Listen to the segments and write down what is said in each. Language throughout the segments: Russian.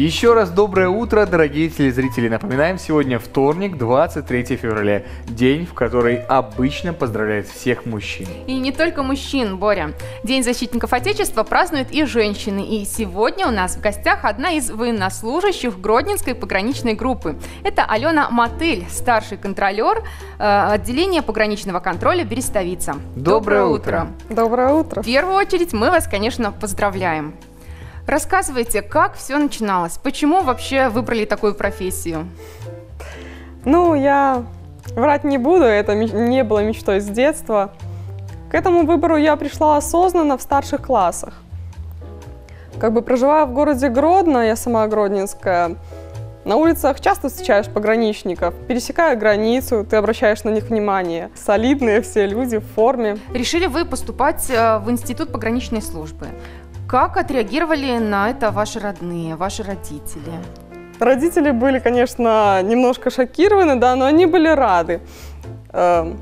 Еще раз доброе утро, дорогие телезрители. Напоминаем, сегодня вторник, 23 февраля. День, в который обычно поздравляют всех мужчин. И не только мужчин, Боря. День защитников Отечества празднуют и женщины. И сегодня у нас в гостях одна из военнослужащих Гродненской пограничной группы. Это Алена Мотыль, старший контролер э, отделения пограничного контроля Берестовица. Доброе утро. Доброе утро. В первую очередь мы вас, конечно, поздравляем. Рассказывайте, как все начиналось? Почему вообще выбрали такую профессию? Ну, я врать не буду, это не было мечтой с детства. К этому выбору я пришла осознанно в старших классах. Как бы проживая в городе Гродно, я сама гродненская, на улицах часто встречаешь пограничников, пересекая границу, ты обращаешь на них внимание. Солидные все люди в форме. Решили вы поступать э, в Институт пограничной службы. Как отреагировали на это ваши родные, ваши родители? Родители были, конечно, немножко шокированы, да, но они были рады. Э,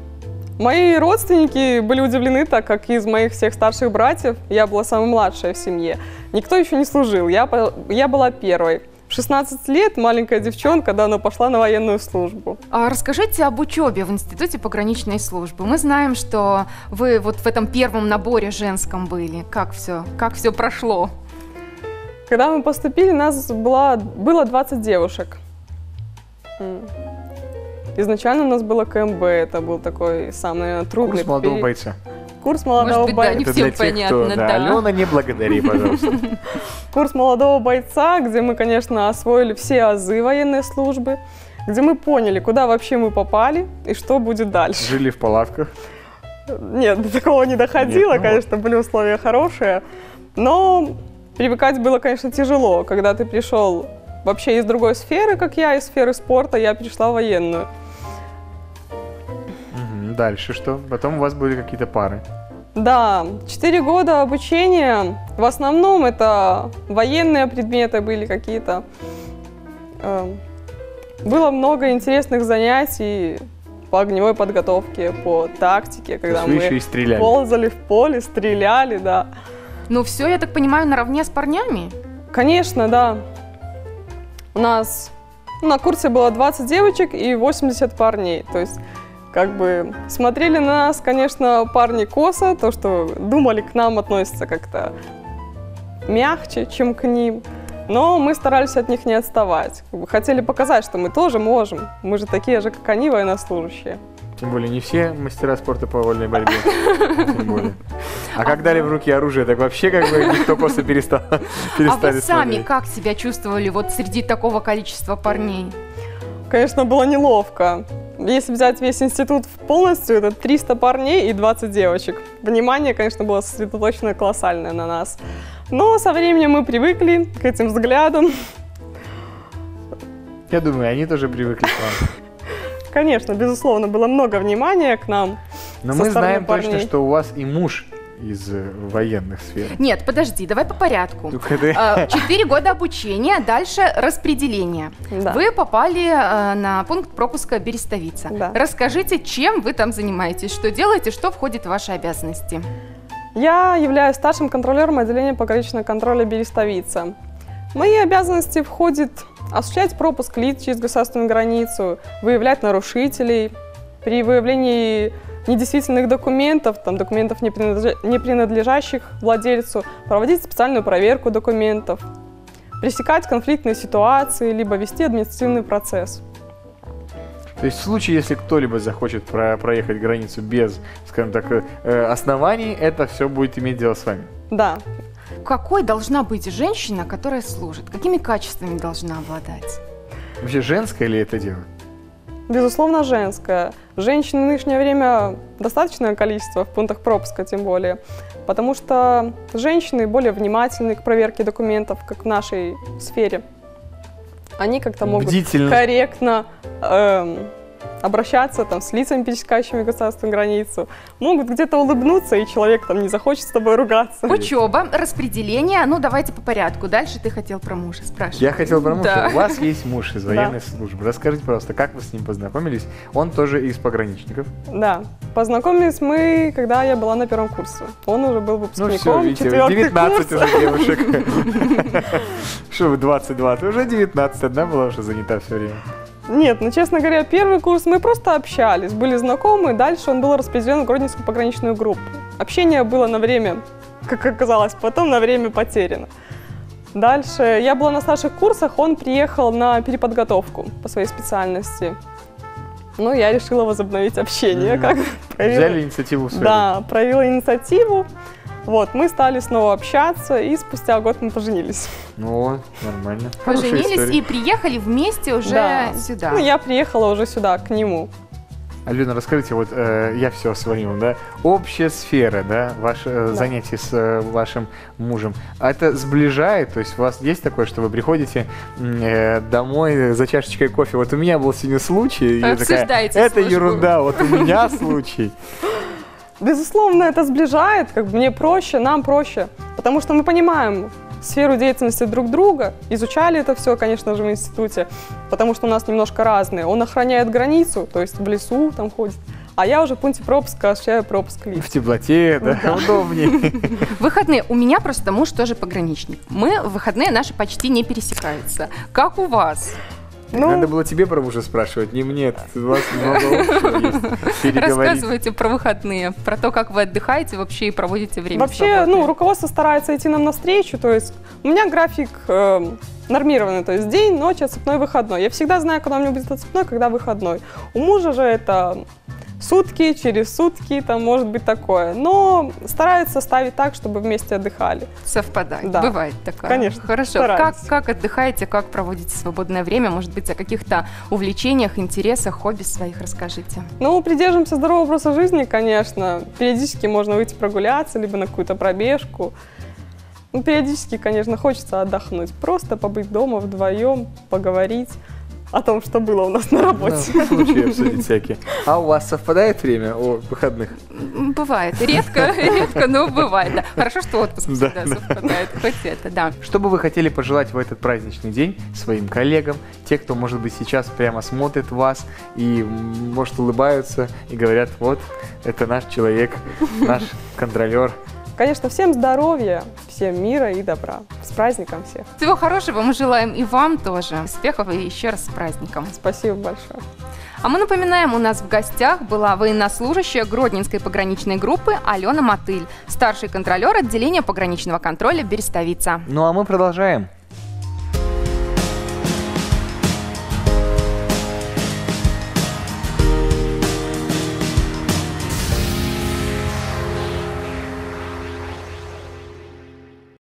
Мои родственники были удивлены, так как из моих всех старших братьев я была самой младшая в семье. Никто еще не служил, я, я была первой. В 16 лет маленькая девчонка, да, но пошла на военную службу. А расскажите об учебе в Институте пограничной службы. Мы знаем, что вы вот в этом первом наборе женском были. Как все, как все прошло? Когда мы поступили, нас была, было 20 девушек. Изначально у нас было КМБ, это был такой самый наверное, трудный Курс молодого период. бойца. Курс молодого Может быть, да, бойца. не Это всем для тех, понятно, кто, да. Алена, не благодари, пожалуйста. курс молодого бойца, где мы, конечно, освоили все азы военной службы, где мы поняли, куда вообще мы попали и что будет дальше. Жили в палатках. Нет, до такого не доходило, Нет, ну конечно, были условия хорошие, но привыкать было, конечно, тяжело, когда ты пришел вообще из другой сферы, как я, из сферы спорта, я перешла в военную. Дальше что? Потом у вас были какие-то пары. Да, 4 года обучения, в основном это военные предметы были какие-то. Э, Было много интересных занятий по огневой подготовке, по тактике, когда вы еще мы и стреляли. ползали в поле, стреляли, да. Ну все, я так понимаю, наравне с парнями? Конечно, да. У нас ну, на курсе было 20 девочек и 80 парней. То есть, как бы, смотрели на нас, конечно, парни косо, то, что думали, к нам относятся как-то мягче, чем к ним. Но мы старались от них не отставать. Хотели показать, что мы тоже можем. Мы же такие же, как они, военнослужащие. Тем более не все мастера спорта по вольной борьбе. Тем более. А как дали в руки оружие, так вообще как бы никто просто перестал А перестали вы сами смотреть. как себя чувствовали вот среди такого количества парней? Конечно, было неловко. Если взять весь институт полностью, это 300 парней и 20 девочек. Внимание, конечно, было сосредоточено колоссальное на нас. Но со временем мы привыкли к этим взглядам. Я думаю, они тоже привыкли к вам. Конечно, безусловно, было много внимания к нам. Но мы знаем точно, парней. что у вас и муж из э, военных сфер. Нет, подожди, давай по порядку. А, Четыре года обучения, дальше распределение. Да. Вы попали э, на пункт пропуска Берестовица. Да. Расскажите, чем вы там занимаетесь, что делаете, что входит в ваши обязанности? Я являюсь старшим контролером отделения пограничного контроля Берестовица. В мои обязанности входит осуществлять пропуск лиц через государственную границу, выявлять нарушителей. При выявлении недействительных документов, там, документов, не принадлежа- не принадлежащих владельцу, проводить специальную проверку документов, пресекать конфликтные ситуации, либо вести административный процесс. То есть в случае, если кто-либо захочет про- проехать границу без, скажем так, э, оснований, это все будет иметь дело с вами. Да, Какой должна быть женщина, которая служит? Какими качествами должна обладать? Вообще женское ли это дело? Безусловно, женская. Женщин в нынешнее время достаточное количество в пунктах пропуска, тем более, потому что женщины более внимательны к проверке документов, как в нашей сфере. Они как-то могут Бдительны. корректно эм, обращаться там, с лицами, пересекающими государственную границу. Могут где-то улыбнуться, и человек там не захочет с тобой ругаться. Учеба, распределение. Ну, давайте по порядку. Дальше ты хотел про мужа спрашивать. Я хотел потому Да. что у вас есть муж из Да. военной службы. Расскажите, пожалуйста, как вы с ним познакомились? Он тоже из пограничников. Да, познакомились мы, когда я была на первом курсе. Он уже был Ну выпускником все, видите, четвертый 19 курс. уже девушек. Что вы 22, ты уже 19, одна была уже занята все время. Нет, ну, честно говоря, первый курс мы просто общались, были знакомы, дальше он был распределен в Гродненскую пограничную группу. Общение было на время, как оказалось, потом на время потеряно. Дальше я была на старших курсах, он приехал на переподготовку по своей специальности. Ну, я решила возобновить общение. Мгм. Как проявила- Взяли инициативу в свои Да, проявила инициативу. Вот, мы стали снова общаться, и спустя год мы поженились. Ну, нормально. Поженились и приехали вместе уже Да. сюда. Ну, я приехала уже сюда, к нему. Алена, расскажите, вот э, я все о своем, да, общая сфера, да, ваше э, Да. занятие с э, вашим мужем, а это сближает, то есть у вас есть такое, что вы приходите э, домой за чашечкой кофе, вот у меня был сегодня случай, и я такая, Обсуждаете это службу». ерунда, вот у меня случай. Безусловно, это сближает, как бы мне проще, нам проще, потому что мы понимаем сферу деятельности друг друга, изучали это все, конечно же, в институте, потому что у нас немножко разные. Он охраняет границу, то есть в лесу там ходит, а я уже в пункте пропуска осуществляю пропуск лиц. В теплоте, да, удобнее. Выходные. У меня просто муж тоже пограничник. Мы в выходные наши почти не пересекаются. Как у вас? Ну, Надо было тебе про мужа спрашивать, не мне, у вас много. Рассказывайте про выходные, про то, как вы отдыхаете вообще и проводите время Вообще, ну, руководство старается идти нам навстречу, то есть у меня график э, нормированный, то есть день, ночь, отцепной, выходной. Я всегда знаю, когда у меня будет отцепной, когда выходной. У мужа же это сутки, через сутки, там может быть такое. Но стараются ставить так, чтобы вместе отдыхали. Совпадает. Да. Бывает такое. Конечно, Хорошо. Как, как отдыхаете, как проводите свободное время? Может быть, о каких-то увлечениях, интересах, хобби своих расскажите. Ну, придерживаемся здорового образа жизни, конечно. Периодически можно выйти прогуляться, либо на какую-то пробежку. Ну, периодически, конечно, хочется отдохнуть. Просто побыть дома вдвоем, поговорить о том, что было у нас на работе. Ну, случаи обсудить всякие. А у вас совпадает время о выходных? Бывает. Редко, редко, но бывает. Да. Хорошо, что отпуск Да, всегда да. совпадает. Хоть это, да. Что бы вы хотели пожелать в этот праздничный день своим коллегам, те, кто, может быть, сейчас прямо смотрит вас и, может, улыбаются и говорят, вот, это наш человек, наш контролер. Конечно, всем здоровья, всем мира и добра. С праздником всех. Всего хорошего мы желаем и вам тоже. Успехов и еще раз с праздником. Спасибо большое. А мы напоминаем, у нас в гостях была военнослужащая Гродненской пограничной группы Алена Мотыль, старший контролер отделения пограничного контроля Берестовица. Ну а мы продолжаем.